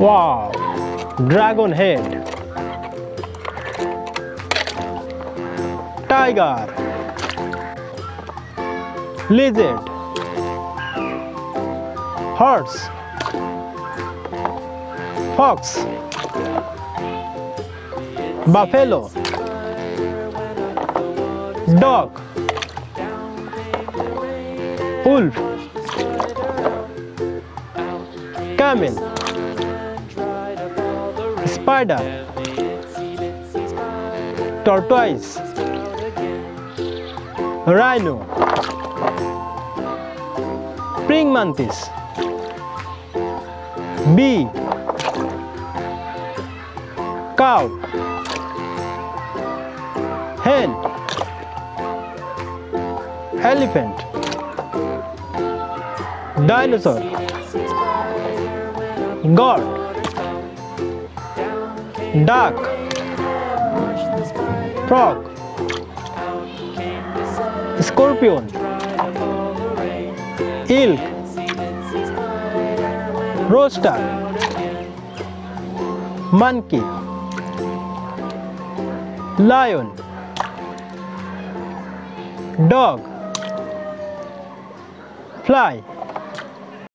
Wow! Dragon head. Tiger. Lizard. Horse. Fox. Buffalo. Dog. Wolf. Camel. Spider. Tortoise. Rhino. Praying mantis. Bee. Cow. Hen. Elephant. Dinosaur. God. Duck. Frog. Scorpion. Elk. Rooster. Monkey. Lion. Dog. Fly.